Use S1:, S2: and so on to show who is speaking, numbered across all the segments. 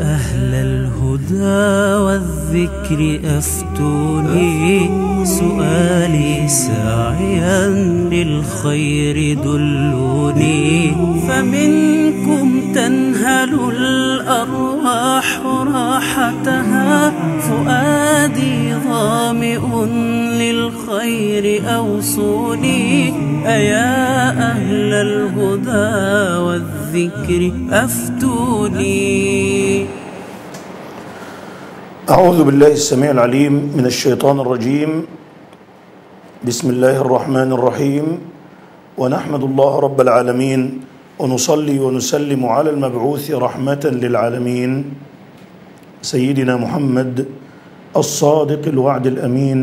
S1: أهل الهدى والذكر أفتوني. سؤالي ساعيا للخير دلوني. فمنكم تنهل الأرواح راحتها. فؤادي ظامئ للخير أوصوني. أيا أهل الهدى والذكر أفتوني.
S2: أعوذ بالله السميع العليم من الشيطان الرجيم. بسم الله الرحمن الرحيم. ونحمد الله رب العالمين ونصلي ونسلم على المبعوث رحمة للعالمين. سيدنا محمد الصادق الوعد الأمين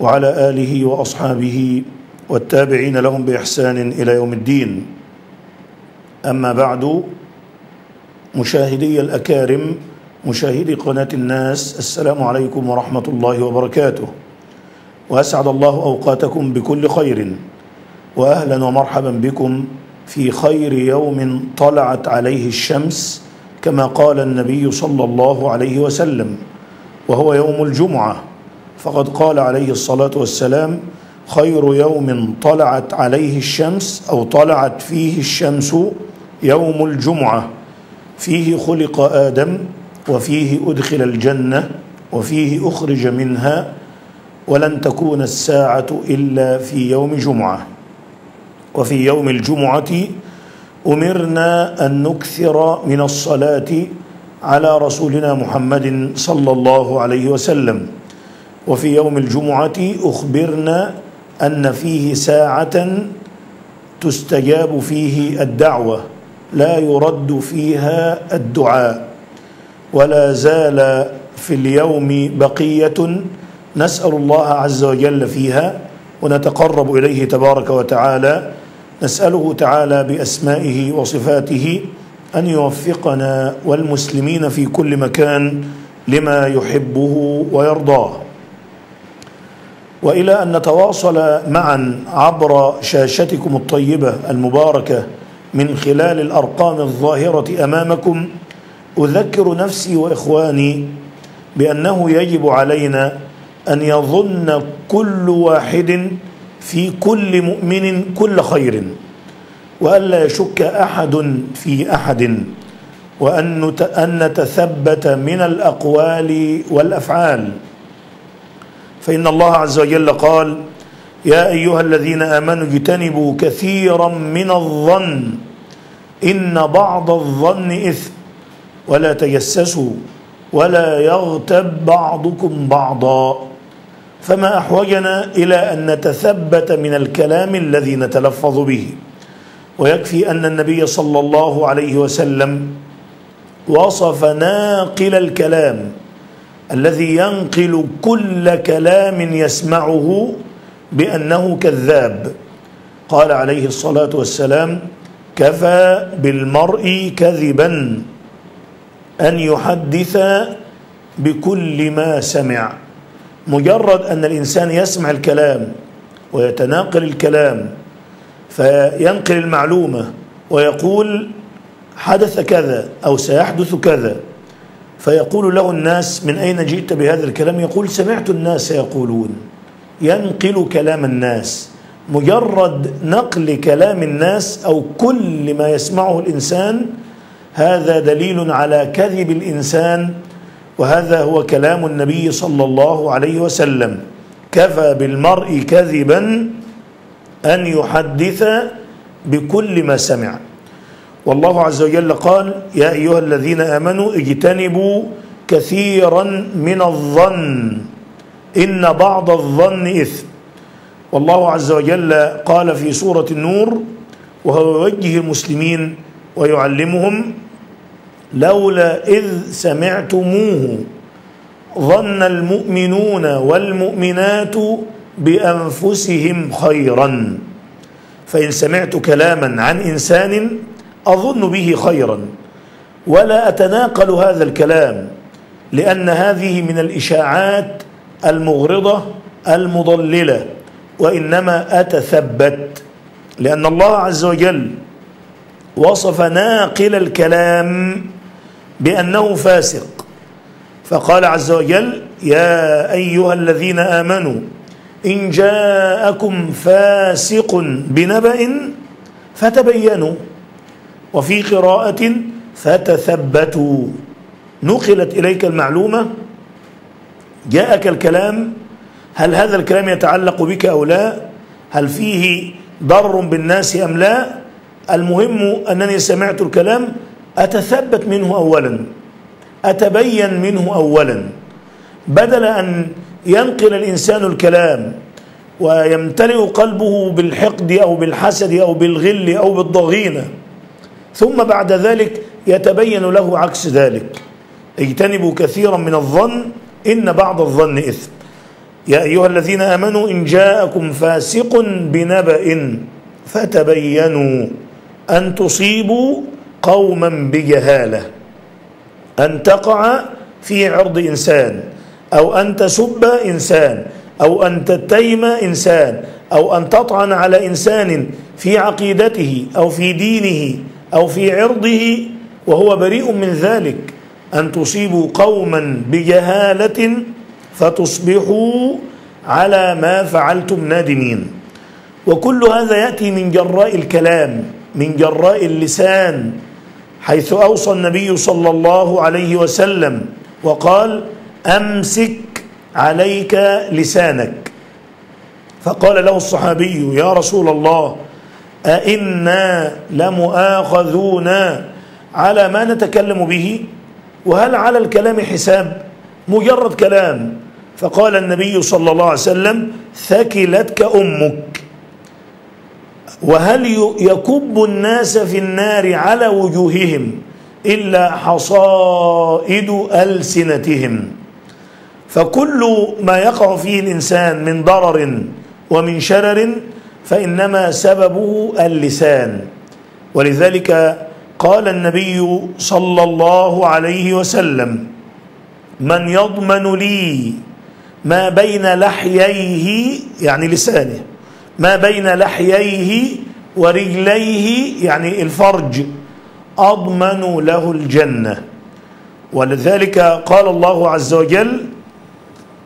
S2: وعلى آله وأصحابه والتابعين لهم بإحسان إلى يوم الدين. أما بعد مشاهدي الأكارم مشاهدي قناة الناس السلام عليكم ورحمة الله وبركاته. وأسعد الله أوقاتكم بكل خير. وأهلا ومرحبا بكم في خير يوم طلعت عليه الشمس كما قال النبي صلى الله عليه وسلم وهو يوم الجمعة. فقد قال عليه الصلاة والسلام خير يوم طلعت عليه الشمس أو طلعت فيه الشمس يوم الجمعة. فيه خلق آدم وفيه أدخل الجنة وفيه أخرج منها ولن تكون الساعة إلا في يوم جمعة. وفي يوم الجمعة أمرنا أن نكثر من الصلاة على رسولنا محمد صلى الله عليه وسلم. وفي يوم الجمعة أخبرنا أن فيه ساعة تستجاب فيه الدعوة. لا يرد فيها الدعاء ولا زال في اليوم بقية نسأل الله عز وجل فيها ونتقرب إليه تبارك وتعالى نسأله تعالى بأسمائه وصفاته أن يوفقنا والمسلمين في كل مكان لما يحبه ويرضاه. وإلى أن نتواصل معا عبر شاشتكم الطيبة المباركة من خلال الأرقام الظاهرة أمامكم أذكر نفسي وإخواني بأنه يجب علينا أن يظن كل واحد في كل مؤمن كل خير والا يشك أحد في أحد وأن أن نتثبت من الأقوال والأفعال. فإن الله عز وجل قال يا أيها الذين آمنوا اجتنبوا كثيرا من الظن إن بعض الظن إثم. ولا تجسسوا ولا يغتب بعضكم بعضا. فما أحوجنا إلى أن نتثبت من الكلام الذي نتلفظ به. ويكفي أن النبي صلى الله عليه وسلم وصف ناقل الكلام الذي ينقل كل كلام يسمعه بأنه كذاب. قال عليه الصلاة والسلام كفى بالمرء كذبا أن يحدث بكل ما سمع. مجرد أن الإنسان يسمع الكلام ويتناقل الكلام فينقل المعلومة ويقول حدث كذا أو سيحدث كذا فيقول له الناس من أين جئت بهذا الكلام؟ يقول سمعت الناس يقولون ينقل كلام الناس. مجرد نقل كلام الناس أو كل ما يسمعه الإنسان هذا دليل على كذب الإنسان وهذا هو كلام النبي صلى الله عليه وسلم. كفى بالمرء كذبا أن يحدث بكل ما سمع. والله عز وجل قال يا أيها الذين آمنوا اجتنبوا كثيرا من الظن إن بعض الظن إثم. والله عز وجل قال في سورة النور وهو يوجه المسلمين ويعلمهم لولا إذ سمعتموه ظن المؤمنون والمؤمنات بأنفسهم خيرا. فإن سمعت كلاما عن إنسان أظن به خيرا ولا أتناقل هذا الكلام لأن هذه من الإشاعات المغرضة المضللة. وإنما أتثبت لأن الله عز وجل وصف ناقل الكلام بأنه فاسق. فقال عز وجل يا أيها الذين آمنوا إن جاءكم فاسق بنبأ فتبينوا وفي قراءة فتثبتوا. نقلت إليك المعلومة جاءك الكلام هل هذا الكلام يتعلق بك أو لا؟ هل فيه ضر بالناس أم لا؟ المهم أنني سمعت الكلام. أتثبت منه أولا. أتبين منه أولا. بدل أن ينقل الإنسان الكلام ويمتلئ قلبه بالحقد أو بالحسد أو بالغل أو بالضغينة ثم بعد ذلك يتبين له عكس ذلك. اجتنبوا كثيرا من الظن إن بعض الظن إثم. يا أيها الذين آمنوا إن جاءكم فاسق بنبأ فتبينوا أن تصيبوا قوما بجهالة أن تقع في عرض إنسان أو أن تسب إنسان أو أن تتيم إنسان أو أن تطعن على إنسان في عقيدته أو في دينه أو في عرضه وهو بريء من ذلك أن تصيبوا قوما بجهالة فتصبحوا على ما فعلتم نادمين. وكل هذا يأتي من جراء الكلام من جراء اللسان حيث أوصى النبي صلى الله عليه وسلم وقال أمسك عليك لسانك. فقال له الصحابي يا رسول الله أئنا لمؤاخذون على ما نتكلم به؟ وهل على الكلام حساب؟ مجرد كلام. فقال النبي صلى الله عليه وسلم ثكلتك أمك. وهل يكب الناس في النار على وجوههم إلا حصائد ألسنتهم؟ فكل ما يقع فيه الإنسان من ضرر ومن شرر فإنما سببه اللسان. ولذلك قال النبي صلى الله عليه وسلم من يضمن لي ما بين لحييه يعني لسانه ما بين لحييه ورجليه يعني الفرج أضمن له الجنة. ولذلك قال الله عز وجل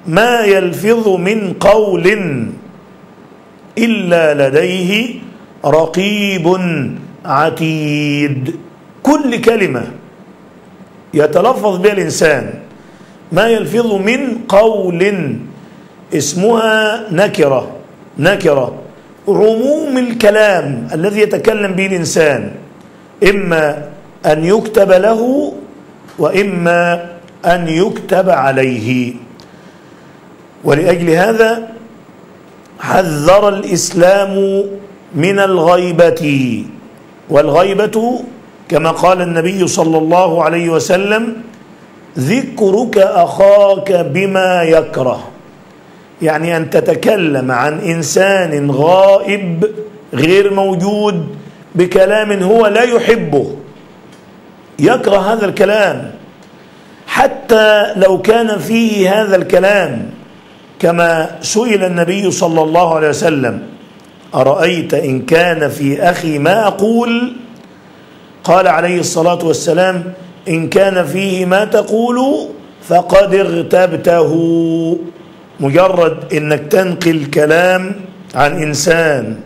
S2: ما يلفظ من قول إلا لديه رقيب عتيد. كل كلمة يتلفظ بها الإنسان. ما يلفظ من قول. اسمها نكرة. نكرة. عموم الكلام الذي يتكلم به الإنسان. إما أن يكتب له وإما أن يكتب عليه. ولأجل هذا حذر الإسلام من الغيبة. والغيبة كما قال النبي صلى الله عليه وسلم ذكرك أخاك بما يكره. يعني أن تتكلم عن إنسان غائب غير موجود بكلام هو لا يحبه. يكره هذا الكلام. حتى لو كان فيه هذا الكلام كما سئل النبي صلى الله عليه وسلم أرأيت إن كان في أخي ما أقول؟ قال عليه الصلاة والسلام إن كان فيه ما تقول فقد اغتبته. مجرد إنك تنقل كلام عن إنسان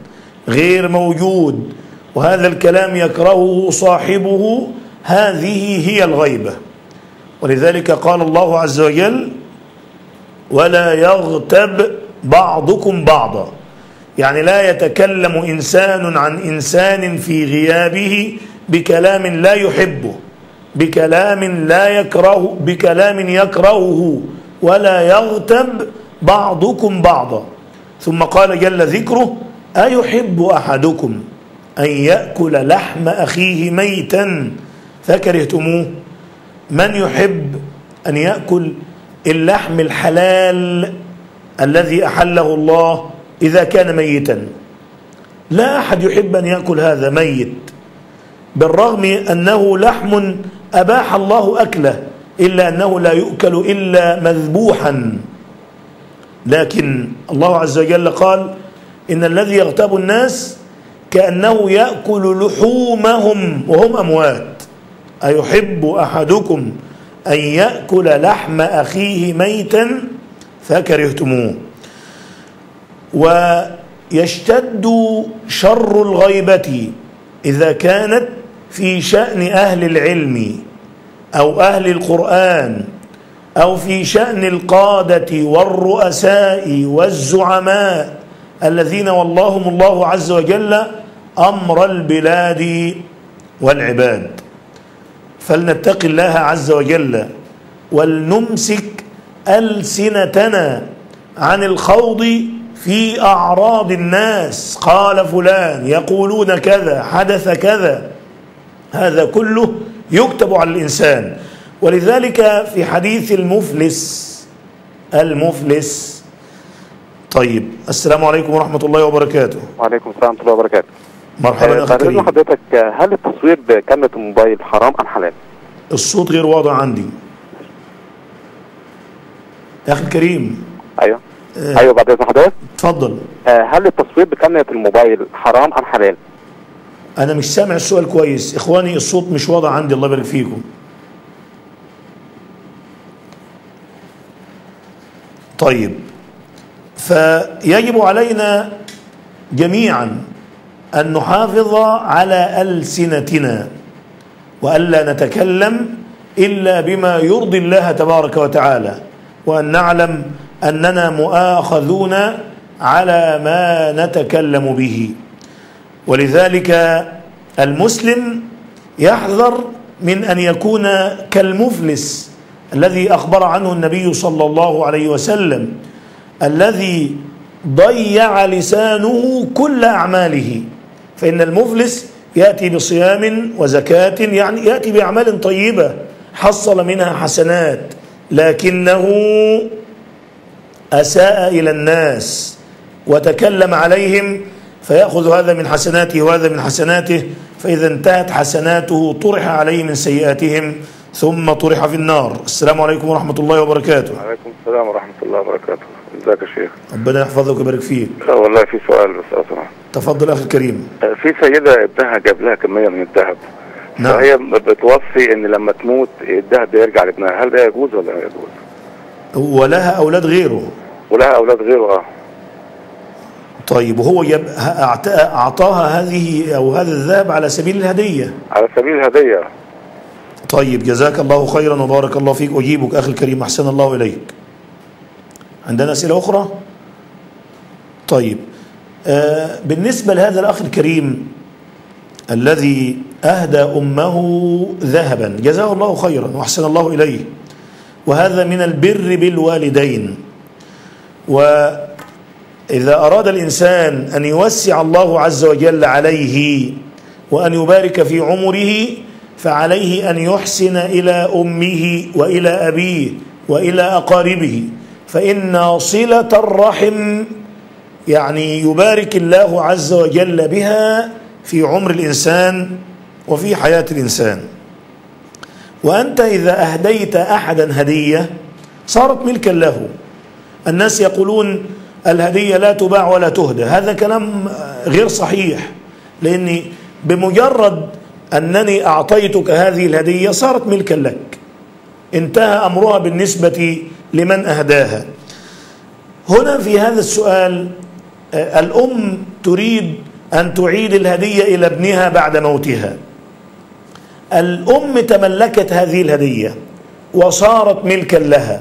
S2: غير موجود وهذا الكلام يكرهه صاحبه هذه هي الغيبة. ولذلك قال الله عز وجل ولا يغتب بعضكم بعضا. يعني لا يتكلم إنسان عن إنسان في غيابه بكلام لا يحبه. بكلام لا يكره بكلام يكرهه ولا يغتب بعضكم بعضا. ثم قال جل ذكره أيحب أحدكم أن يأكل لحم أخيه ميتا؟ فكرهتموه. من يحب أن يأكل اللحم الحلال الذي أحله الله إذا كان ميتا؟ لا أحد يحب أن يأكل هذا ميت بالرغم أنه لحم أباح الله أكله إلا أنه لا يؤكل إلا مذبوحا. لكن الله عز وجل قال إن الذي يغتاب الناس كأنه يأكل لحومهم وهم أموات. أيحب أحدكم أن يأكل لحم أخيه ميتا فكرهتموه. ويشتد شر الغيبة إذا كانت في شأن أهل العلم أو أهل القرآن أو في شأن القادة والرؤساء والزعماء الذين واللهم الله عز وجل أمر البلاد والعباد. فلنتق الله عز وجل ولنمسك ألسنتنا عن الخوض في أعراض الناس. قال فلان يقولون كذا حدث كذا. هذا كله يكتب على الإنسان. ولذلك في حديث المفلس المفلس. طيب السلام عليكم ورحمة الله وبركاته.
S3: وعليكم السلام ورحمة الله وبركاته.
S2: مرحبا يا أخي
S3: اذن
S2: كريم
S3: حضرتك آه، هل التصوير بكاميرا الموبايل حرام أم حلال؟
S2: الصوت غير واضح عندي. يا أخي الكريم.
S3: أيوه.
S2: آه.
S3: أيوه بعد إذن حضرتك.
S2: تفضل
S3: آه، هل التصوير بكاميرا الموبايل حرام أم حلال؟
S2: أنا مش سامع السؤال كويس. إخواني الصوت مش واضح عندي. الله يبارك فيكم. طيب. فيجب علينا جميعا أن نحافظ على ألسنتنا وألا نتكلم إلا بما يرضي الله تبارك وتعالى وأن نعلم أننا مؤاخذون على ما نتكلم به. ولذلك المسلم يحذر من أن يكون كالمفلس الذي أخبر عنه النبي صلى الله عليه وسلم الذي ضيع لسانه كل أعماله. فإن المفلس يأتي بصيام وزكاة يعني يأتي بأعمال طيبة حصل منها حسنات لكنه أساء إلى الناس وتكلم عليهم فيأخذ هذا من حسناته وهذا من حسناته فإذا انتهت حسناته طرح عليه من سيئاتهم ثم طرح في النار. السلام عليكم ورحمة الله وبركاته.
S3: وعليكم السلام ورحمة الله وبركاته. ازيك يا شيخ؟
S2: ربنا يحفظك ويبارك فيك.
S3: لا والله في سؤال بس سمحت
S2: تفضل أخي الكريم.
S3: في سيدة ابنها جاب لها كمية من الذهب
S2: نعم.
S3: فهي بتوصي إن لما تموت الذهب يرجع لابنها. هل ده يجوز ولا لا يجوز؟
S2: ولها أولاد غيره.
S3: ولها أولاد غيره آه.
S2: طيب وهو أعطاها هذه أو هذا الذهب على سبيل الهدية.
S3: على سبيل الهدية.
S2: طيب جزاك الله خيرا وبارك الله فيك. أجيبك أخي الكريم أحسن الله إليك. عندنا أسئلة أخرى؟ طيب آه بالنسبة لهذا الأخ الكريم الذي أهدى أمه ذهبا جزاه الله خيرا وأحسن الله إليه. وهذا من البر بالوالدين. وإذا أراد الإنسان أن يوسع الله عز وجل عليه وأن يبارك في عمره فعليه أن يحسن إلى أمه وإلى أبيه وإلى أقاربه. فإن صلة الرحم يعني يبارك الله عز وجل بها في عمر الإنسان وفي حياة الإنسان. وأنت إذا أهديت أحدا هدية صارت ملكا له. الناس يقولون الهدية لا تباع ولا تهدى. هذا كلام غير صحيح. لأني بمجرد أنني أعطيتك هذه الهدية صارت ملكا لك. انتهى أمرها بالنسبة لمن أهداها. هنا في هذا السؤال آه، الأم تريد أن تعيد الهدية إلى ابنها بعد موتها. الأم تملكت هذه الهدية وصارت ملكا لها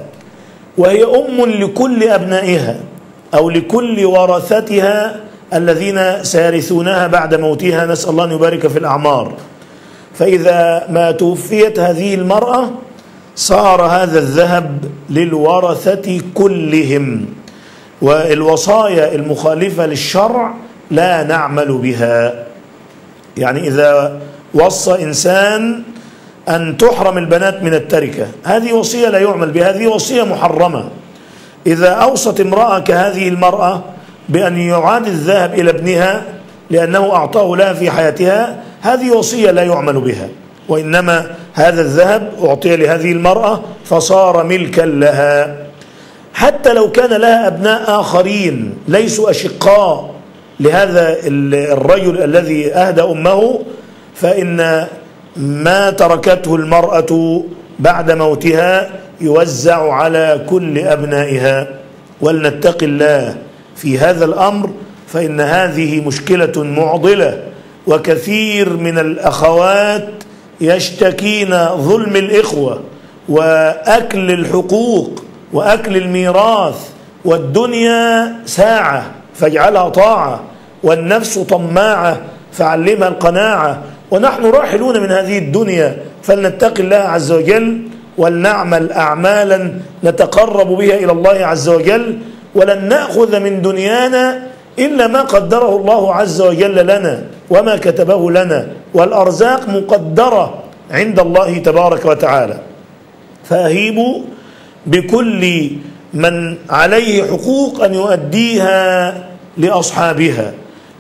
S2: وهي أم لكل أبنائها. أو لكل ورثتها الذين سيرثونها بعد موتها. نسأل الله أن يبارك في الأعمار. فإذا ما توفيت هذه المرأة صار هذا الذهب للورثة كلهم. والوصايا المخالفة للشرع لا نعمل بها. يعني إذا وصى إنسان أن تحرم البنات من التركة هذه وصية لا يعمل بها هذه وصية محرمة. إذا أوصت امرأة كهذه المرأة بأن يعاد الذهب إلى ابنها لأنه أعطاه لها في حياتها هذه وصية لا يعمل بها. وإنما هذا الذهب أعطي لهذه المرأة فصار ملكا لها. حتى لو كان لها أبناء آخرين ليسوا أشقاء لهذا ال- الرجل الذي أهدى أمه فإن ما تركته المرأة بعد موتها يوزع على كل أبنائها ولنتق الله في هذا الأمر فإن هذه مشكلة معضلة وكثير من الأخوات يشتكين ظلم الإخوة وأكل الحقوق وأكل الميراث والدنيا ساعة فاجعلها طاعة والنفس طماعة فعلمها القناعة. ونحن راحلون من هذه الدنيا فلنتق الله عز وجل ولنعمل أعمالا نتقرب بها إلى الله عز وجل ولن نأخذ من دنيانا إلا ما قدره الله عز وجل لنا وما كتبه لنا والأرزاق مقدرة عند الله تبارك وتعالى. فأهيبوا بكل من عليه حقوق أن يؤديها لأصحابها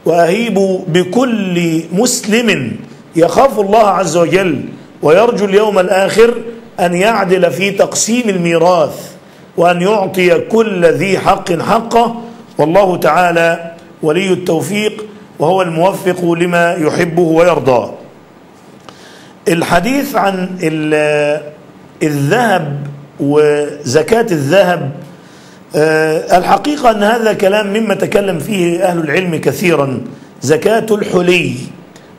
S2: وأهيبوا بكل مسلم يخاف الله عز وجل ويرجو اليوم الآخر أن يعدل في تقسيم الميراث وأن يعطي كل ذي حق حقه والله تعالى ولي التوفيق وهو الموفق لما يحبه ويرضاه الحديث عن الذهب وزكاة الذهب الحقيقة أن هذا كلام مما تكلم فيه أهل العلم كثيرا. زكاة الحلي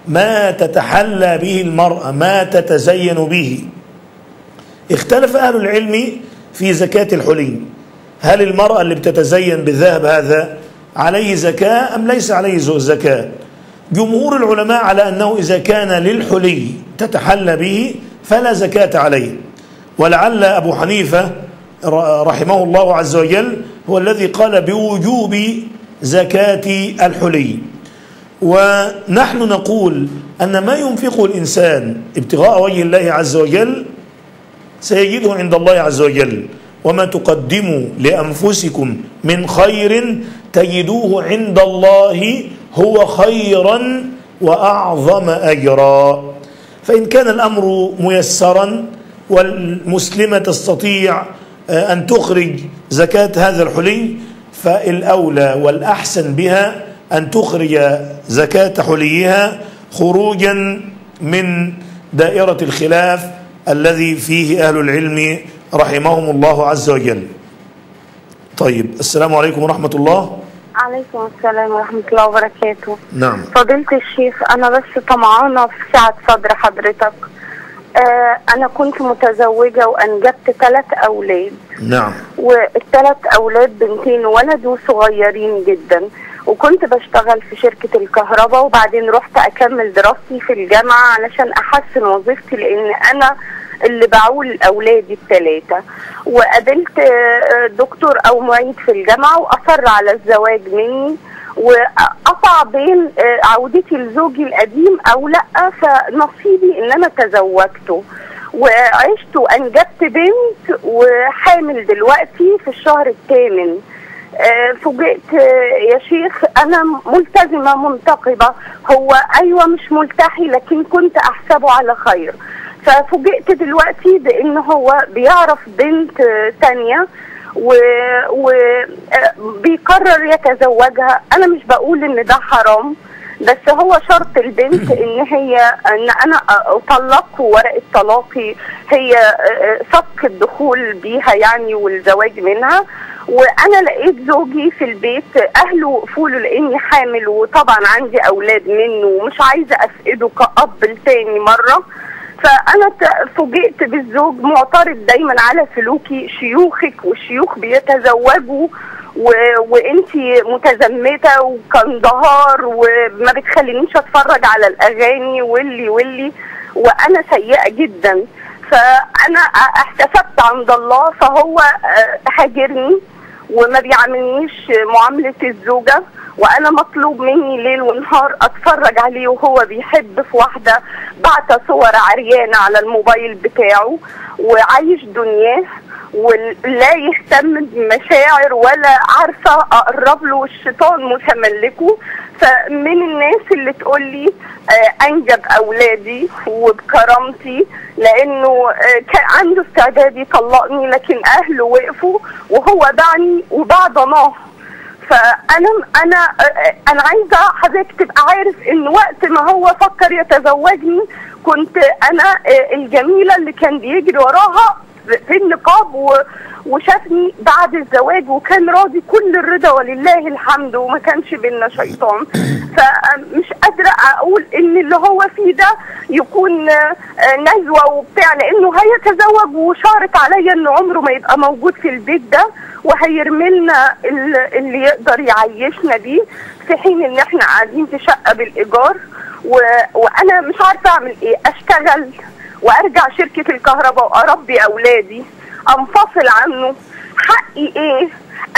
S2: ما تتحلى به المرأة ما تتزين به. اختلف أهل العلم في زكاة الحلي. هل المرأة اللي بتتزين بالذهب هذا عليه زكاة أم ليس عليه زكاة؟ جمهور العلماء على أنه إذا كان للحلي تتحلى به فلا زكاة عليه. ولعل أبو حنيفة رحمه الله عز وجل هو الذي قال بوجوب زكاة الحلي. ونحن نقول أن ما ينفقه الإنسان ابتغاء وجه الله عز وجل سيجده عند الله عز وجل. وما تقدموا لأنفسكم من خير تجدوه عند الله هو خيرا وأعظم أجرا. فإن كان الأمر ميسرا والمسلمة تستطيع أن تخرج زكاة هذا الحلي فالأولى والأحسن بها أن تخرج زكاة حليها خروجا من دائرة الخلاف الذي فيه أهل العلم رحمهم الله عز وجل. طيب السلام عليكم ورحمة الله.
S4: عليكم السلام ورحمة الله وبركاته.
S2: نعم.
S4: فضيلة الشيخ أنا بس طمعانة في سعة صدر حضرتك. آه أنا كنت متزوجة وأنجبت ثلاث أولاد.
S2: نعم.
S4: والثلاث أولاد بنتين ولد وصغيرين جدا. وكنت بشتغل في شركة الكهرباء وبعدين رحت أكمل دراستي في الجامعة علشان أحسن وظيفتي لأن أنا اللي بعول أولادي الثلاثة وقابلت آه، دكتور أو معيد في الجامعة وأصر على الزواج مني. وقطع بين آه، عودتي لزوجي القديم أو لأ فنصيبي إن أنا تزوجته. وعشت وأنجبت بنت وحامل دلوقتي في الشهر الثامن. فوجئت آه، يا شيخ أنا ملتزمة منتقبة. هو أيوه مش ملتحي لكن كنت أحسبه على خير. ففوجئت دلوقتي بإن هو بيعرف بنت آه، تانية وبيقرر يتزوجها. أنا مش بقول إن ده حرام بس هو شرط البنت إن هي إن أنا أطلق ورقه طلاقي هي آه، صك الدخول بيها يعني والزواج منها. وأنا لقيت زوجي في البيت أهله وقفوا لأني حامل وطبعا عندي أولاد منه ومش عايزة افقده كأب لتاني مرة. فأنا فوجئت بالزوج معترض دايما على سلوكي شيوخك والشيوخ بيتزوجوا و... وأنتي متزمتة وكندهار وما بتخلينيش أتفرج على الأغاني واللي واللي. وأنا سيئة جدا. فأنا احتسبت عند الله فهو آه، هاجرني. وما بيعاملنيش معاملة الزوجة وأنا مطلوب مني ليل ونهار أتفرج عليه وهو بيحب في واحدة بعت صور عريانة على الموبايل بتاعه وعايش دنياه ولا يهتم بمشاعر ولا عارفة أقرب له والشيطان متملكه. فمن الناس اللي تقول لي آه، أنجب أولادي وبكرامتي لأنه آه، كان عنده استعداد يطلقني لكن أهله وقفوا وهو دعني وباع ضناه فأنا أنا أنا عايزة حضرتك تبقى عارف إن وقت ما هو فكر يتزوجني كنت أنا آه، الجميلة اللي كان بيجري وراها في النقاب و... وشافني بعد الزواج وكان راضي كل الرضا ولله الحمد وما كانش بينا شيطان. فمش قادرة أقول إن اللي هو فيه ده يكون آه، نزوة وبتاع لأنه هيتزوج وشارط عليا إن عمره ما يبقى موجود في البيت ده وهيرمي لنا ال- اللي يقدر يعيشنا بيه في حين إن إحنا قاعدين في شقة بالإيجار. و... وأنا مش عارفة أعمل إيه أشتغل؟ وأرجع شركة الكهرباء وأربي أولادي أنفصل عنه. حقي إيه؟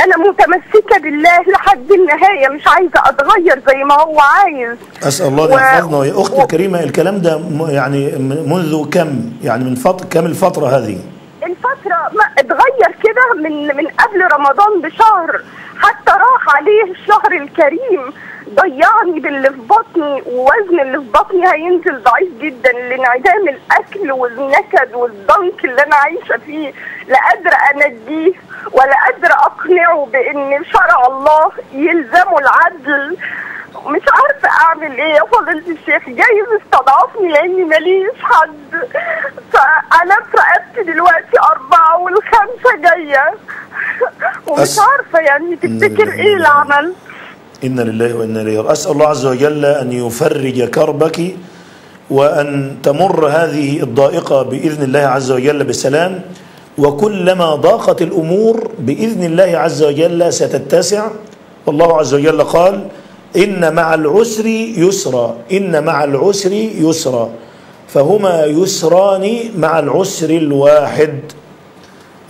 S4: أنا متمسكة بالله لحد النهاية مش عايزة أتغير زي ما هو عايز.
S2: أسأل الله
S4: و-
S2: يحفظنا يا أختي
S4: و-
S2: الكريمة الكلام ده يعني منذ كم؟ يعني من فتره كم الفترة هذه؟
S4: الفترة ما اتغير كده من من قبل رمضان بشهر. حتى راح عليه الشهر الكريم. ضيعني باللي في بطني ووزن اللي في بطني هينزل ضعيف جدا لانعدام الأكل والنكد والضنك اللي أنا عايشة فيه. لا قادرة أنجيه ولا قادرة أقنعه بإن شرع الله يلزمه العدل. مش عارفة أعمل إيه. يا فضيله الشيخ جايز استضعفني لأني ماليش حد. فأنا في رقبتي دلوقتي أربعة والخمسة جاية. ومش عارفة يعني تفتكر إيه العمل.
S2: إنا لله وإنا إليه. أسأل الله عز وجل أن يفرج كربك وأن تمر هذه الضائقة بإذن الله عز وجل بسلام. وكلما ضاقت الأمور بإذن الله عز وجل ستتسع. والله عز وجل قال إن مع العسر يسرا إن مع العسر يسرا. فهما يسران مع العسر الواحد.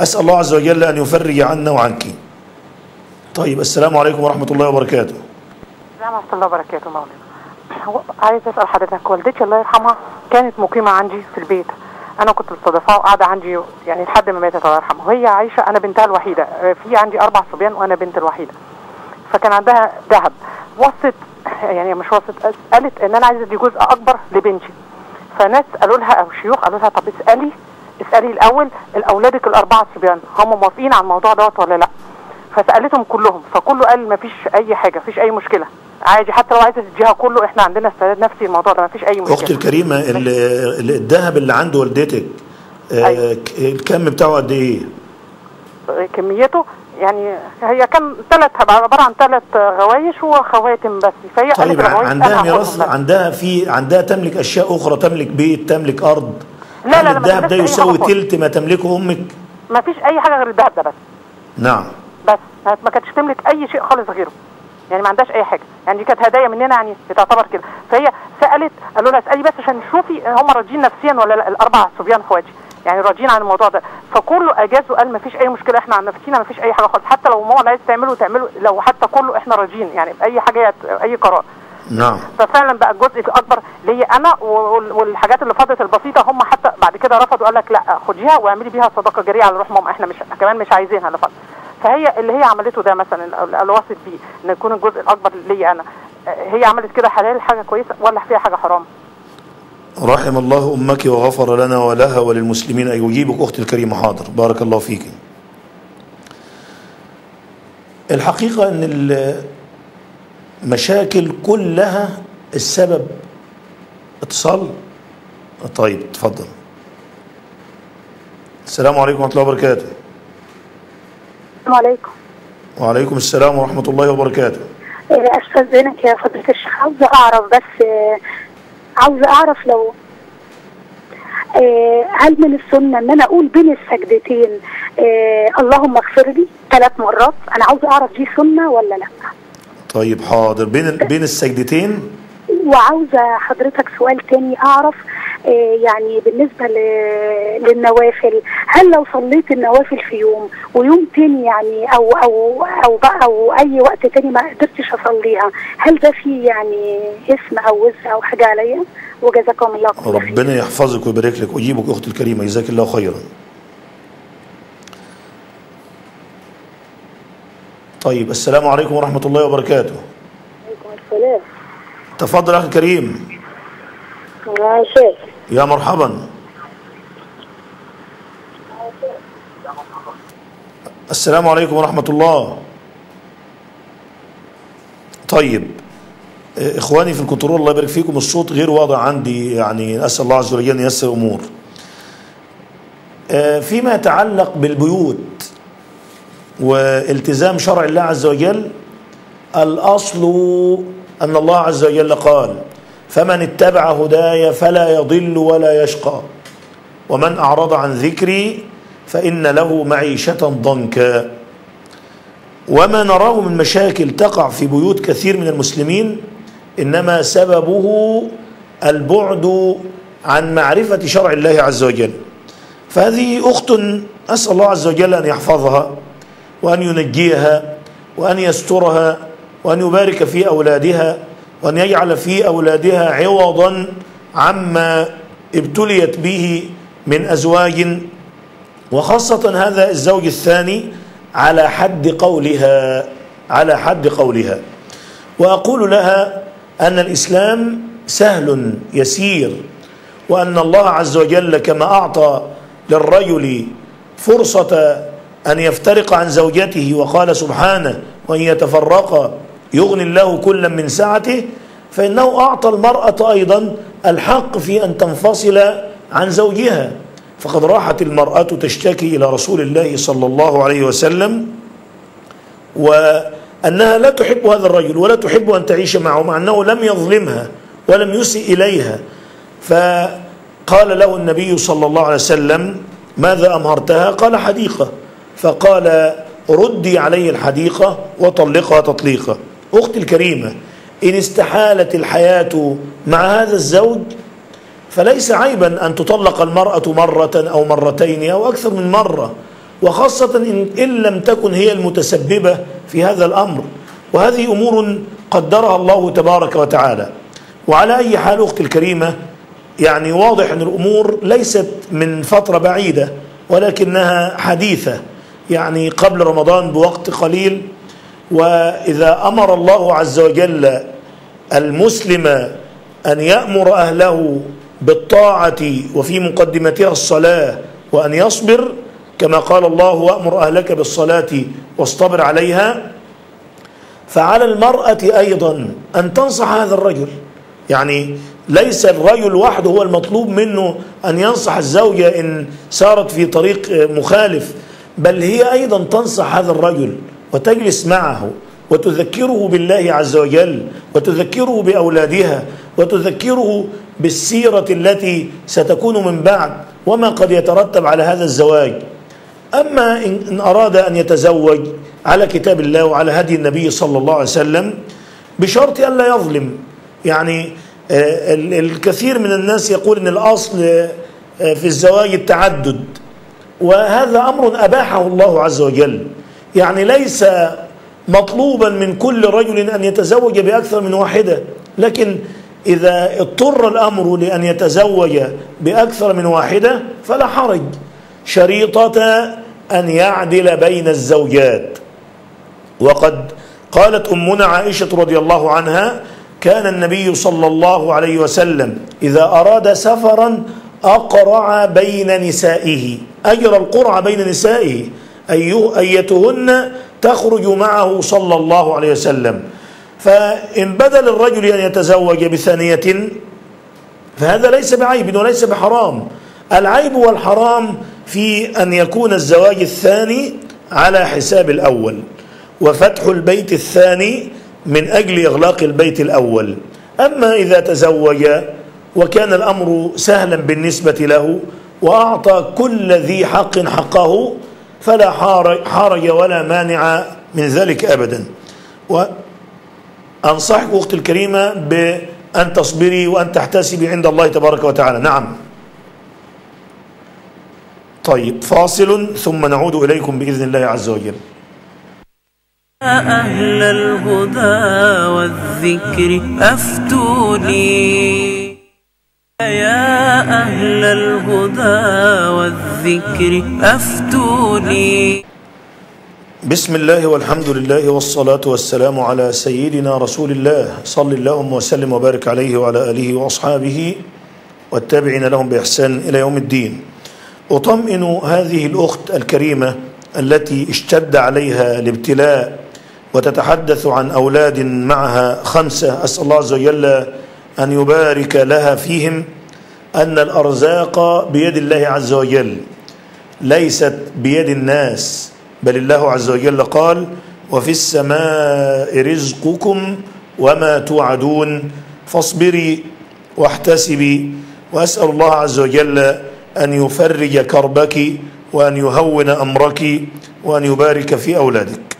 S2: أسأل الله عز وجل أن يفرج عنا وعنك. طيب السلام عليكم ورحمة الله وبركاته.
S5: السلام ورحمة الله وبركاته مولانا عايز أسأل حضرتك والدتي الله يرحمها كانت مقيمة عندي في البيت. أنا كنت مستضيفاها وقاعدة عندي يعني لحد ما ماتت الله يرحمها. وهي عايشة أنا بنتها الوحيدة. آه، في عندي أربع صبيان وأنا بنت الوحيدة. فكان عندها ذهب. وصت يعني مش وصت قالت إن أنا عايزة أدي جزء أكبر لبنتي. فناس قالوا لها أو شيوخ قالوا لها طب اسألي اسألي الأول الأولادك الأربعة صبيان هم موافقين على الموضوع دوت ولا لأ؟ فسألتهم كلهم فكله قال ما فيش أي حاجة مفيش أي مشكلة عادي حتى لو عايزة تديها كله إحنا عندنا استعداد نفسي الموضوع ده ما فيش اي مشكلة
S2: أختي الكريمه ال- ال- الذهب اللي عند والدتك آه،
S5: أيوة.
S2: الكم بتاعه قد إيه؟
S5: كميته يعني هي كان ثلاث عبارة عن ثلاث غوايش وخواتم بس فهي
S2: طيب عندها ميراث. عندها في عندها تملك أشياء أخرى تملك بيت تملك أرض
S5: لا، لا،
S2: الذهب ده يساوي. تلت ما تملكه أمك؟
S5: ما فيش أي حاجة غير الذهب ده بس
S2: نعم
S5: بس ما كانتش تملك أي شيء خالص غيره. يعني ما عندهاش أي حاجة. يعني دي كانت هدايا مننا يعني بتعتبر كده. فهي سألت قالوا لها اسألي بس عشان شوفي هم راضيين نفسيا ولا لأ الأربع صبيان اخواتي يعني راضيين عن الموضوع ده. فكله اجاز وقال ما فيش أي مشكلة إحنا عن نفسينا ما فيش أي حاجة خالص. حتى لو ماما عايز تعمله تعمله لو حتى كله إحنا راضيين. يعني باي حاجة أي قرار.
S2: نعم.
S5: ففعلا بقى الجزء الأكبر ليا أنا وال- والحاجات اللي فضلت البسيطة هم حتى بعد كده رفضوا قال لك لأ خديها واعملي بيها صدقه جاريه على روح ماما. إحنا مش كمان مش عايزينها لفضل فهي اللي هي عملته ده مثلا اللي وصت بيه إن يكون الجزء الأكبر ليا أنا. آه، هي عملت كده حلال حاجة كويسة ولا فيها حاجة حرام؟
S2: رحم الله أمك وغفر لنا ولها وللمسلمين. ان يجيبك أختي الكريمة حاضر. بارك الله فيك. الحقيقة إن المشاكل كلها السبب. اتصال؟ طيب تفضل السلام عليكم ورحمة الله وبركاته.
S6: السلام عليكم.
S2: وعليكم السلام ورحمة الله وبركاته.
S6: إيه، استاذنك يا فضيلة الشيخ. عاوزة أعرف بس عاوزة أعرف لو آه، هل من السنة إن أنا أقول بين السجدتين آه، اللهم اغفر لي ثلاث مرات؟ أنا عاوزة أعرف دي سنة ولا لأ.
S2: طيب حاضر. بين بين السجدتين؟
S6: وعاوزة حضرتك سؤال تاني أعرف يعني بالنسبة ل- للنوافل هل لو صليت النوافل في يوم ويوم تاني يعني أو أو أو بقى أو أي وقت تاني ما قدرتش أصليها هل ده فيه يعني اسم أو وزن أو حاجة عليا؟ وجزاكم الله خير.
S2: ربنا يحفظك ويبارك لك ويجيبك أختي الكريمة. جزاك الله خيرا. طيب السلام عليكم ورحمة الله وبركاته.
S6: عليكم السلام.
S2: تفضل أخي الكريم.
S6: يا شيخ.
S2: يا مرحبا. السلام عليكم ورحمة الله. طيب إخواني في الكنترول الله يبارك فيكم. الصوت غير واضح عندي يعني أسأل الله عز وجل أن ييسر الأمور. آه، فيما يتعلق بالبيوت والتزام شرع الله عز وجل الأصل أن الله عز وجل قال فمن اتبع هداي فلا يضل ولا يشقى. ومن أعرض عن ذكري فإن له معيشة ضنكا. وما نراه من مشاكل تقع في بيوت كثير من المسلمين إنما سببه البعد عن معرفة شرع الله عز وجل. فهذه أخت أسأل الله عز وجل أن يحفظها وأن ينجيها وأن يسترها وأن يبارك في أولادها وأن يجعل في أولادها عوضا عما ابتليت به من أزواج وخاصة هذا الزوج الثاني على حد قولها على حد قولها. وأقول لها أن الإسلام سهل يسير وأن الله عز وجل كما أعطى للرجل فرصة أن يفترق عن زوجته وقال سبحانه وأن يتفرقا يغني الله كلا من سعته فإنه أعطى المرأة أيضا الحق في أن تنفصل عن زوجها. فقد راحت المرأة تشتكي إلى رسول الله صلى الله عليه وسلم وأنها لا تحب هذا الرجل ولا تحب أن تعيش معه مع أنه لم يظلمها ولم يسئ إليها. فقال له النبي صلى الله عليه وسلم ماذا أمهرتها؟ قال حديقة. فقال ردي عليه الحديقة وطلقها تطليقا. أختي الكريمة إن استحالت الحياة مع هذا الزوج فليس عيبا أن تطلق المرأة مرة أو مرتين أو أكثر من مرة وخاصة إن, إن لم تكن هي المتسببة في هذا الأمر. وهذه أمور قدرها الله تبارك وتعالى. وعلى أي حال أختي الكريمة يعني واضح أن الأمور ليست من فترة بعيدة ولكنها حديثة يعني قبل رمضان بوقت قليل وإذا أمر الله عز وجل المسلم أن يأمر أهله بالطاعة وفي مقدمتها الصلاة وأن يصبر كما قال الله وأمر أهلك بالصلاة واصطبر عليها فعلى المرأة أيضا أن تنصح هذا الرجل. يعني ليس الرجل وحده هو المطلوب منه أن ينصح الزوجة إن سارت في طريق مخالف بل هي أيضا تنصح هذا الرجل. وتجلس معه وتذكره بالله عز وجل وتذكره بأولادها وتذكره بالسيرة التي ستكون من بعد وما قد يترتب على هذا الزواج. أما إن أراد أن يتزوج على كتاب الله وعلى هدي النبي صلى الله عليه وسلم بشرط أن لا يظلم. يعني الكثير من الناس يقول أن الأصل في الزواج التعدد. وهذا أمر أباحه الله عز وجل. يعني ليس مطلوبا من كل رجل أن يتزوج بأكثر من واحدة لكن إذا اضطر الأمر لأن يتزوج بأكثر من واحدة فلا حرج. شريطة أن يعدل بين الزوجات. وقد قالت أمنا عائشة رضي الله عنها كان النبي صلى الله عليه وسلم إذا أراد سفرا أقرع بين نسائه أجرى القرع بين نسائه. أيتهن تخرج معه صلى الله عليه وسلم. فإن بدل الرجل أن يتزوج بثانية فهذا ليس بعيب وليس بحرام. العيب والحرام في أن يكون الزواج الثاني على حساب الأول وفتح البيت الثاني من أجل إغلاق البيت الأول. أما إذا تزوج وكان الأمر سهلا بالنسبة له وأعطى كل ذي حق حقه فلا حرج ولا مانع من ذلك أبدا. وأنصحك أختي الكريمة بأن تصبري وأن تحتسبي عند الله تبارك وتعالى. نعم. طيب فاصل ثم نعود إليكم بإذن الله عز وجل.
S1: أهل الهدى والذكر أفتوني. يا أهل الهدى والذكر أفتوني.
S2: بسم الله والحمد لله والصلاة والسلام على سيدنا رسول الله. صل اللهم وسلم وبارك عليه وعلى آله وأصحابه والتابعين لهم بإحسان إلى يوم الدين. أطمئن هذه الأخت الكريمة التي اشتد عليها الابتلاء وتتحدث عن أولاد معها خمسة. أسأل الله عز وجل أن يبارك لها فيهم أن الأرزاق بيد الله عز وجل ليست بيد الناس بل الله عز وجل قال وفي السماء رزقكم وما توعدون فاصبري واحتسبي وأسأل الله عز وجل أن يفرج كربك وأن يهون أمرك وأن يبارك في أولادك.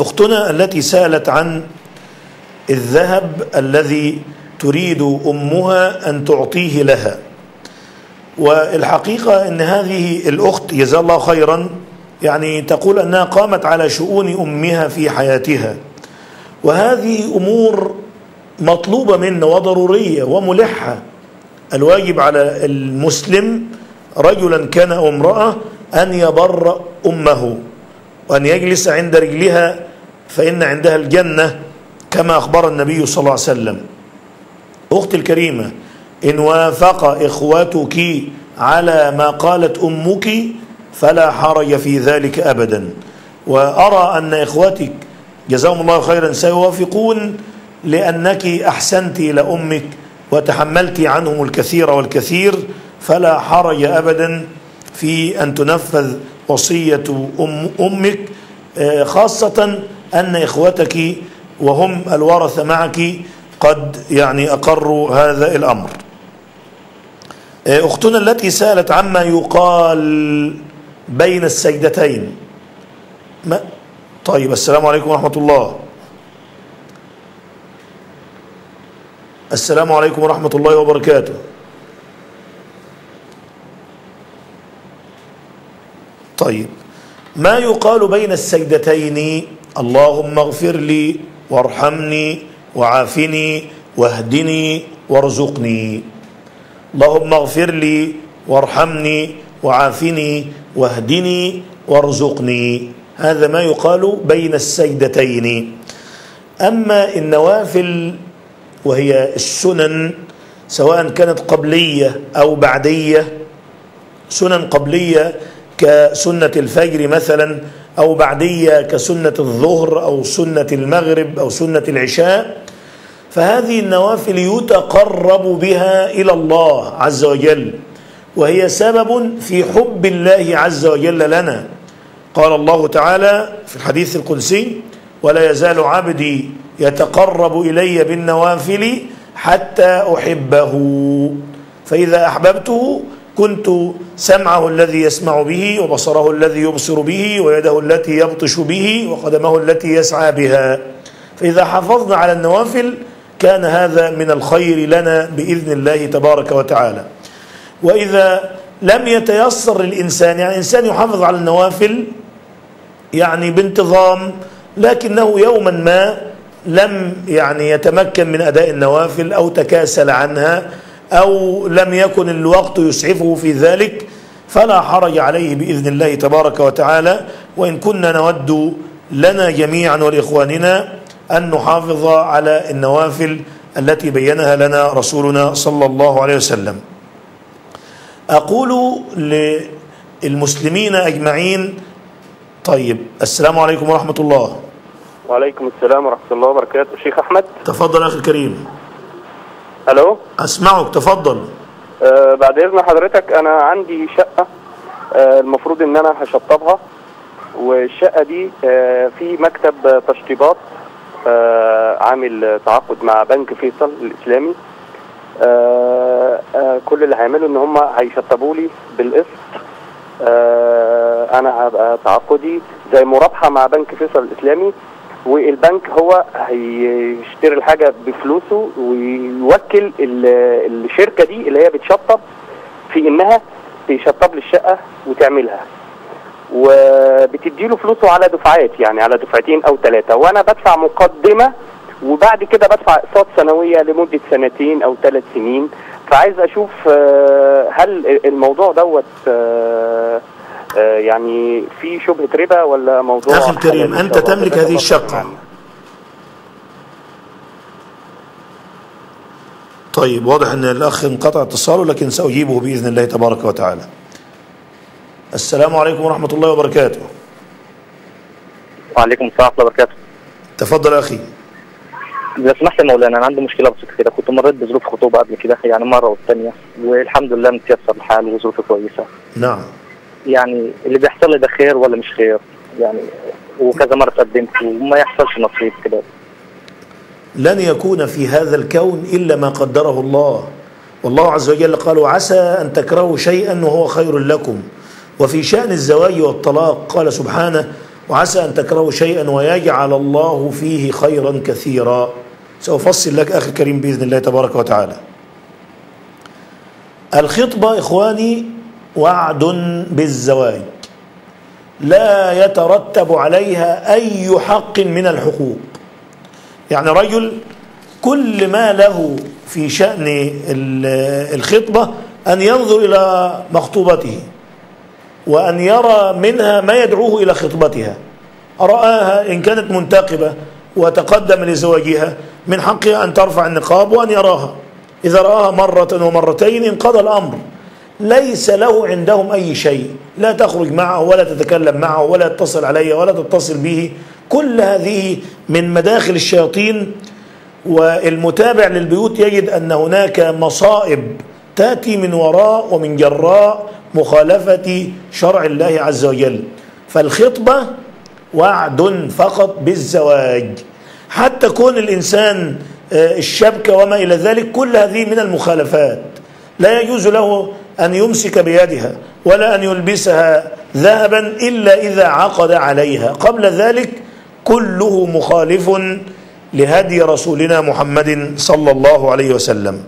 S2: أختنا التي سألت عن الذهب الذي تريد أمها أن تعطيه لها. والحقيقة أن هذه الأخت جزا الله خيرا يعني تقول أنها قامت على شؤون أمها في حياتها. وهذه أمور مطلوبة منا وضرورية وملحة. الواجب على المسلم رجلا كان أو امرأة أن يبر أمه وأن يجلس عند رجلها فإن عندها الجنة كما أخبر النبي صلى الله عليه وسلم. أختي الكريمة إن وافق إخوتك على ما قالت أمك فلا حرج في ذلك أبدا. وأرى أن إخوتك جزاهم الله خيرا سيوافقون لأنك أحسنت إلى أمك وتحملت عنهم الكثير والكثير فلا حرج أبدا في أن تنفذ وصية أم أمك. خاصة أن إخوتك وهم الورثة معك قد يعني أقروا هذا الأمر. أختنا التي سألت عما يقال بين السجدتين. ما؟ طيب السلام عليكم ورحمة الله. السلام عليكم ورحمة الله وبركاته. طيب ما يقال بين السجدتين؟ اللهم اغفر لي وارحمني وعافني واهدني وارزقني. اللهم اغفر لي وارحمني وعافني واهدني وارزقني. هذا ما يقال بين السجدتين أما النوافل وهي السنن سواء كانت قبلية أو بعدية سنن قبلية كسنة الفجر مثلا أو بعدية كسنة الظهر أو سنة المغرب أو سنة العشاء فهذه النوافل يتقرب بها إلى الله عز وجل وهي سبب في حب الله عز وجل لنا. قال الله تعالى في الحديث القدسي ولا يزال عبدي يتقرب إلي بالنوافل حتى أحبه. فإذا أحببته كنت سمعه الذي يسمع به وبصره الذي يبصر به ويده التي يبطش به وقدمه التي يسعى بها. فإذا حافظنا على النوافل كان هذا من الخير لنا بإذن الله تبارك وتعالى. وإذا لم يتيسر للإنسان يعني الإنسان يحافظ على النوافل يعني بانتظام لكنه يوما ما لم يعني يتمكن من أداء النوافل أو تكاسل عنها أو لم يكن الوقت يسعفه في ذلك فلا حرج عليه بإذن الله تبارك وتعالى. وإن كنا نود لنا جميعا ولإخواننا أن نحافظ على النوافل التي بينها لنا رسولنا صلى الله عليه وسلم. أقول للمسلمين أجمعين طيب السلام عليكم ورحمة الله.
S7: وعليكم السلام ورحمة الله وبركاته. شيخ أحمد؟
S2: تفضل أخي الكريم.
S7: ألو؟
S2: أسمعك تفضل.
S7: آه بعد إذن حضرتك أنا عندي شقة آه المفروض إن أنا هشطبها والشقة دي آه في مكتب تشطيبات. عامل تعاقد مع بنك فيصل الإسلامي. آه آه كل اللي هيعمله إن هم هيشطبوا لي بالقسط. آه أنا هبقى تعاقدي زي مرابحه مع بنك فيصل الإسلامي والبنك هو هيشتري الحاجة بفلوسه ويوكل ال- الشركة دي اللي هي بتشطب في إنها تشطب لي الشقه وتعملها. وبتديله فلوسه على دفعات يعني على دفعتين أو ثلاثة وأنا بدفع مقدمة وبعد كده بدفع أقساط سنوية لمدة سنتين أو ثلاث سنين فعايز أشوف آه، هل الموضوع دوت آه، آه، يعني في شبهة ربا ولا موضوع
S2: الكريم
S7: إن
S2: أنت
S7: شاء الله؟
S2: تملك هذه
S7: خيراً.
S2: طيب واضح أن الأخ انقطع اتصاله لكن سأجيبه بإذن الله تبارك وتعالى السلام عليكم ورحمة الله وبركاته.
S8: وعليكم السلام ورحمة الله وبركاته.
S2: تفضل يا أخي.
S8: لو سمحت يا مولانا أنا عندي مشكلة بسيطة كده. كنت مريت بظروف خطوبة قبل كده يعني مرة والثانيه والحمد لله متيسر الحال وظروفي كويسة.
S2: نعم.
S8: يعني اللي بيحصل لي ده خير ولا مش خير؟ يعني وكذا مرة اتقدمت وما يحصلش نصيب كده.
S2: لن يكون في هذا الكون إلا ما قدره الله. والله عز وجل قال وعسى أن تكرهوا شيئا وهو خير لكم. وفي شأن الزواج والطلاق قال سبحانه وعسى أن تكرهوا شيئا ويجعل الله فيه خيرا كثيرا. سأفصل لك أخي الكريم بإذن الله تبارك وتعالى. الخطبة إخواني وعد بالزواج. لا يترتب عليها أي حق من الحقوق. يعني رجل كل ما له في شأن ال- الخطبة أن ينظر إلى مخطوبته. وأن يرى منها ما يدعوه إلى خطبتها. رآها إن كانت منتقبة وتقدم لزواجها من حقها أن ترفع النقاب وأن يراها. إذا رآها مرة ومرتين انقضى الأمر. ليس له عندهم أي شيء. لا تخرج معه ولا تتكلم معه ولا تتصل عليه ولا تتصل به. كل هذه من مداخل الشياطين. والمتابع للبيوت يجد أن هناك مصائب. تأتي من وراء ومن جراء مخالفة شرع الله عز وجل. فالخطبة وعد فقط بالزواج. حتى كون الإنسان آه، الشبكة وما إلى ذلك كل هذه من المخالفات. لا يجوز له أن يمسك بيدها ولا أن يلبسها ذهبا إلا إذا عقد عليها. قبل ذلك كله مخالف لهدي رسولنا محمد صلى الله عليه وسلم.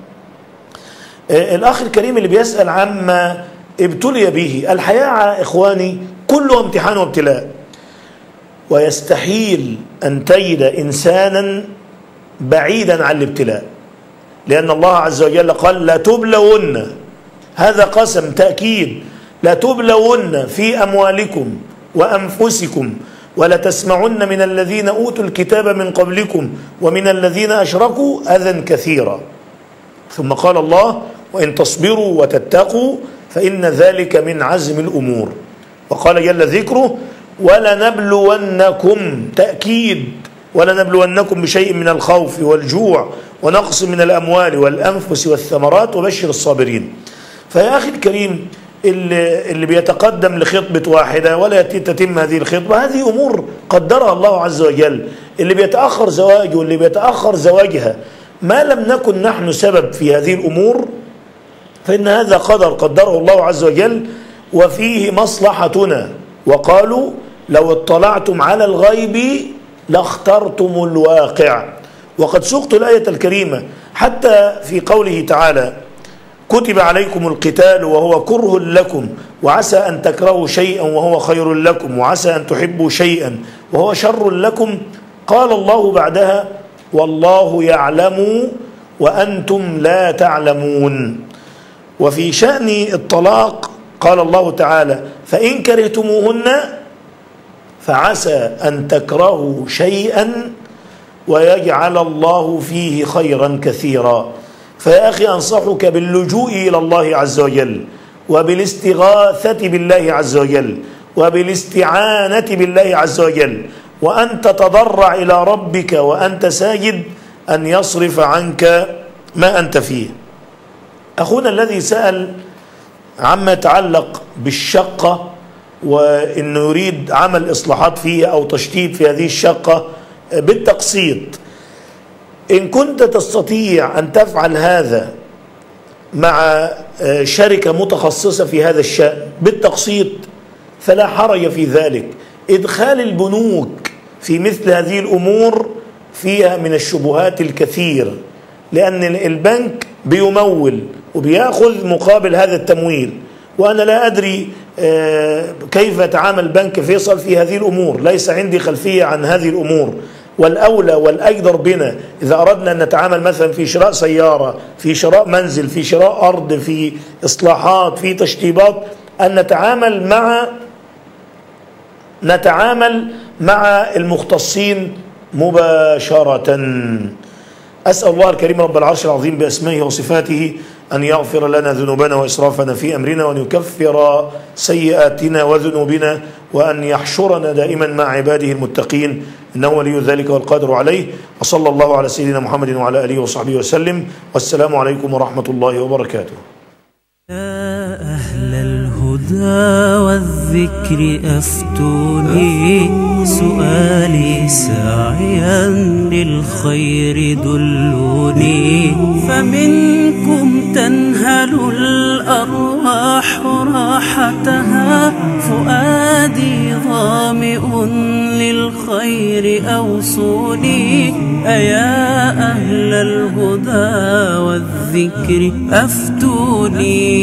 S2: الأخ الكريم اللي بيسأل عما ابتلي به. الحياة إخواني كله امتحان وابتلاء. ويستحيل أن تجد إنسانا بعيدا عن الابتلاء. لأن الله عز وجل قال لا تبلون. هذا قسم تأكيد. لا تبلون في أموالكم وأنفسكم ولا تسمعن من الذين أوتوا الكتاب من قبلكم ومن الذين أشركوا أذى كثيرا. ثم قال الله وإن تصبروا وتتقوا فإن ذلك من عزم الأمور. وقال جل ذكره ولنبلونكم تأكيد ولنبلونكم بشيء من الخوف والجوع ونقص من الأموال والأنفس والثمرات وبشر الصابرين. فيا أخي الكريم اللي, اللي بيتقدم لخطبة واحدة ولا تتم هذه الخطبة هذه أمور قدرها الله عز وجل. اللي بيتأخر زواجه واللي بيتأخر زواجها ما لم نكن نحن سبب في هذه الأمور فإن هذا قدر قدره الله عز وجل وفيه مصلحتنا. وقالوا لو اطلعتم على الغيب لاخترتم الواقع. وقد سقت الآية الكريمة حتى في قوله تعالى كتب عليكم القتال وهو كره لكم وعسى أن تكرهوا شيئا وهو خير لكم وعسى أن تحبوا شيئا وهو شر لكم. قال الله بعدها والله يعلم وأنتم لا تعلمون. وفي شأن الطلاق قال الله تعالى فإن كرهتموهن فعسى أن تكرهوا شيئا ويجعل الله فيه خيرا كثيرا. فيا أخي أنصحك باللجوء إلى الله عز وجل وبالاستغاثة بالله عز وجل وبالاستعانة بالله عز وجل وأن تتضرع إلى ربك وأنت ساجد أن يصرف عنك ما أنت فيه. أخونا الذي سأل عما يتعلق بالشقة وأنه يريد عمل إصلاحات فيها أو تشطيب في هذه الشقة بالتقسيط. إن كنت تستطيع أن تفعل هذا مع شركة متخصصة في هذا الشأن بالتقسيط فلا حرج في ذلك. إدخال البنوك في مثل هذه الأمور فيها من الشبهات الكثير لأن البنك بيمول وبيأخذ مقابل هذا التمويل وأنا لا أدري كيف يتعامل بنك فيصل في هذه الأمور ليس عندي خلفية عن هذه الأمور. والأولى والأجدر بنا إذا أردنا أن نتعامل مثلا في شراء سيارة في شراء منزل في شراء أرض في إصلاحات في تشطيبات أن نتعامل مع نتعامل مع المختصين مباشرة. أسأل الله الكريم رب العرش العظيم بأسمائه وصفاته أن يغفر لنا ذنوبنا وإسرافنا في أمرنا وأن يكفر سيئاتنا وذنوبنا وأن يحشرنا دائما مع عباده المتقين. إنه ولي ذلك والقادر عليه. وصلى الله على سيدنا محمد وعلى آله وصحبه وسلم. والسلام عليكم ورحمة الله وبركاته.
S1: الهدى والذكر أفتوني سؤالي ساعيا للخير دلوني فمنكم تنهل الأرواح راحتها فؤادي ظامئ للخير أوصوني أيا أهل الهدى والذكر أفتوني